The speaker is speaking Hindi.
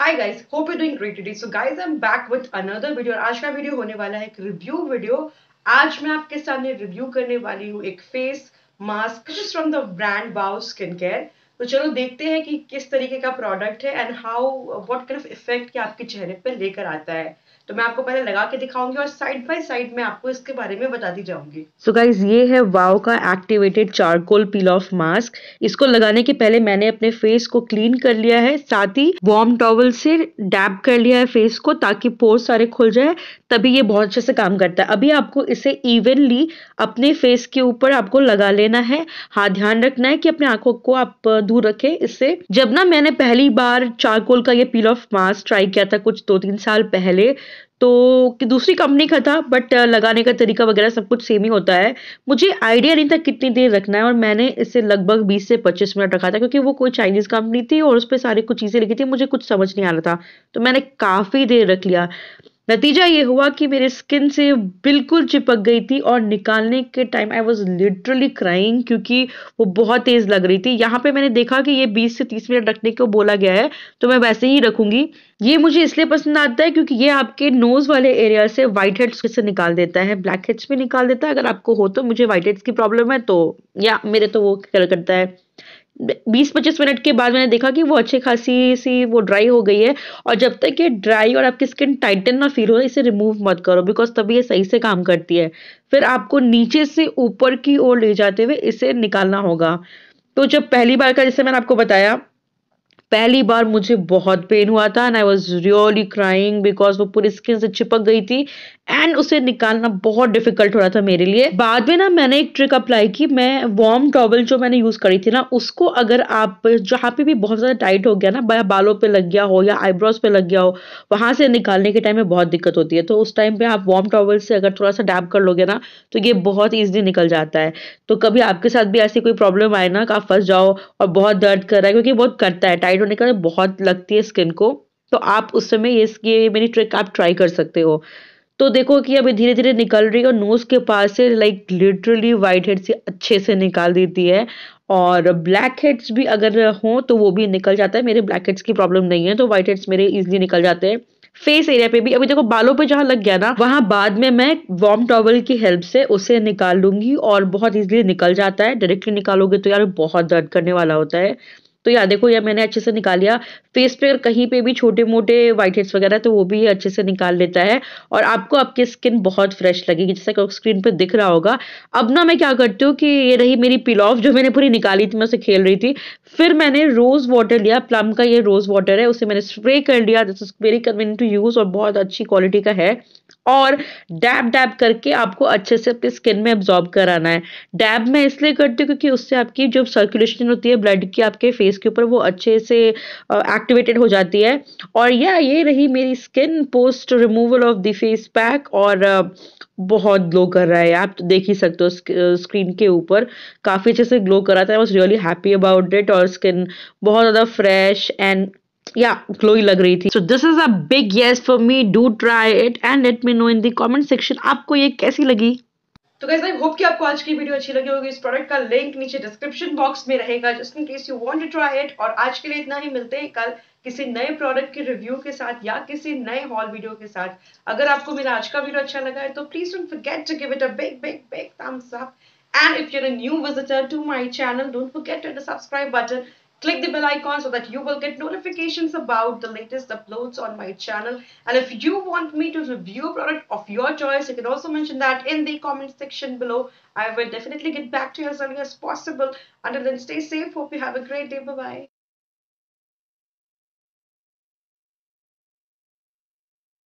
Hi guys hope you doing great today so guys I am back with another video और आज का वीडियो होने वाला है एक रिव्यू वीडियो आज मैं आपके सामने रिव्यू करने वाली हूँ एक face mask from the brand बाउ स्किन केयर तो चलो देखते हैं कि किस तरीके का प्रोडक्ट है and how what kind of effect आपके चेहरे पर लेकर आता है। तो मैं आपको पहले लगा के दिखाऊँगी और साइड बाय साइड में आपको इसके बारे में बताती जाऊँगी। सो गाइज़ ये है वाओ का activated charcoal peel off mask इसको लगाने के पहले मैंने अपने फेस को क्लीन कर लिया है, साथ ही वार्म टॉवल से डैब कर लिया है फेस को ताकि पोर सारे खुल जाए। तभी ये बहुत अच्छे से काम करता है। अभी आपको इसे इवनली अपने फेस के ऊपर आपको लगा लेना है। हाँ ध्यान रखना है कि अपने आँखों को आप दूर रखें इससे जब ना मैंने पहली बार चारकोल का ये पील ऑफ़ मास्क ट्राई किया था कुछ दो तीन साल पहले तो कि दूसरी कंपनी का था बट लगाने का तरीका वगैरह सब कुछ सेम ही होता है। मुझे आइडिया नहीं था कितनी देर रखना है और मैंने इसे लगभग 20 से 25 मिनट रखा था क्योंकि वो कोई चाइनीज़ कंपनी थी और उस पर सारी कुछ चीज़ें लिखी थी, मुझे कुछ समझ नहीं आ रहा था। तो मैंने काफ़ी देर रख लिया। नतीजा ये हुआ कि मेरे स्किन से बिल्कुल चिपक गई थी और निकालने के time I was literally crying क्योंकि वो बहुत तेज़ लग रही थी। यहाँ पे मैंने देखा कि ये 20 से 30 मिनट रखने को बोला गया है तो मैं वैसे ही रखूँगी। ये मुझे इसलिए पसंद आता है क्योंकि ये आपके नोज़ वाले एरिया से व्हाइट हेड्स से निकाल देता है। ब्लैक हेड्स भी निकाल देता है। अगर आपको हो तो मुझे व्हाइट हेड्स की प्रॉब्लम है तो या मेरे तो वो करता है? बीस पच्चीस मिनट के बाद मैंने देखा कि वो अच्छी खासी सी वो ड्राई हो गई है और जब तक ये ड्राई और आपकी स्किन टाइटन ना फील हो, इसे रिमूव मत करो बिकॉज़ तभी ये सही से काम करती है। फिर आपको नीचे से ऊपर की ओर ले जाते हुए इसे निकालना होगा। तो जब पहली बार का जैसे मैंने आपको बताया पहली बार मुझे बहुत पेन हुआ था and I was really crying because वो पूरी स्किन से चिपक गई थी एंड उसे निकालना बहुत डिफ़िकल्ट हो रहा था मेरे लिए। बाद में ना मैंने एक ट्रिक अप्लाई की, मैं वार्म टॉवल जो मैंने यूज़ करी थी ना, उसको अगर आप जहाँ पे भी बहुत ज़्यादा टाइट हो गया ना बालों पे लग गया हो या आईब्रोज पे लग गया हो, वहाँ से निकालने के टाइम में बहुत दिक्कत होती है। तो उस टाइम पे आप वार्म टॉवल से अगर थोड़ा सा डैप कर लोगे ना तो ये बहुत ईजिली निकल जाता है। तो कभी आपके साथ भी ऐसी कोई प्रॉब्लम आए ना आप फंस जाओ और बहुत दर्द कर रहा है, क्योंकि बहुत करता है टाइट होने का बहुत लगती है स्किन को। तो आप उस समय ये ये मेरी ट्रिक आप ट्राई कर सकते हो। तो देखो कि अभी धीरे धीरे निकल रही है और नोज़ के पास से लाइक लिटरली वाइट हेड से अच्छे से निकाल देती है। और ब्लैक हेड्स भी अगर हो तो वो भी निकल जाता है। मेरे ब्लैक हेड्स की प्रॉब्लम नहीं है तो व्हाइट हेड्स मेरे इजिली निकल जाते हैं। फेस एरिया पे भी, अभी देखो, बालों पे जहाँ लग गया ना, वहाँ बाद में मैं वार्म टॉवल की हेल्प से उसे निकाल लूँगी और बहुत इजीली निकल जाता है। डायरेक्टली निकालोगे तो यार बहुत दर्द करने वाला होता है। तो यार देखो, यार मैंने अच्छे से निकाल लिया। फेस पे अगर कहीं पे भी छोटे मोटे व्हाइट हेड्स वगैरह तो वो भी अच्छे से निकाल लेता है। और आपको आपकी स्किन बहुत फ्रेश लगेगी, जैसा कि स्क्रीन पे दिख रहा होगा। अब ना मैं क्या करती हूँ कि ये रही मेरी पिल ऑफ़ जो मैंने पूरी निकाली थी, मैं उसे खेल रही थी। फिर मैंने रोज वाटर लिया प्लम का ये रोज वाटर है, उसे मैंने स्प्रे कर लिया। This is very convenient to use और बहुत अच्छी क्वालिटी का है। और डैब डैब करके आपको अच्छे से अपनी स्किन में एब्जॉर्ब कराना है। डैब मैं इसलिए करती हूँ क्योंकि उससे आपकी जो सर्कुलेशन होती है ब्लड की आपके फेस के ऊपर वो अच्छे से एक्टिवेटेड हो जाती है। और या, ये रही मेरी skin post removal of the face pack और बहुत ग्लो कर रहा है। आप तो देख ही सकते हो स्क्रीन के ऊपर काफ़ी अच्छे से ग्लो कर रहा था I was really happy about it और स्किन बहुत ज़्यादा फ्रेश एंड या ग्लोई लग रही थी। So this is a big yes for me do try it and let me know in the comment section आपको ये कैसी लगी? तो गाइस आई होप कि आपको आज की वीडियो अच्छी लगी होगी। इस प्रोडक्ट का लिंक नीचे डिस्क्रिप्शन बॉक्स में रहेगा just in case you want to try it और आज के लिए इतना ही। मिलते हैं कल किसी नए प्रोडक्ट के रिव्यू के साथ या किसी नए हॉल वीडियो के साथ। अगर आपको मेरा आज का वीडियो अच्छा लगा है तो please don't forget to give it a big big big thumbs up and if you're a new visitor to my channel, don't forget to hit the subscribe button click the bell icon so that you will get notifications about the latest uploads on my channel. And if you want me to review a product of your choice you can also mention that in the comment section below. I will definitely get back to you as early as possible. Until then stay safe. Hope you have a great day. Bye bye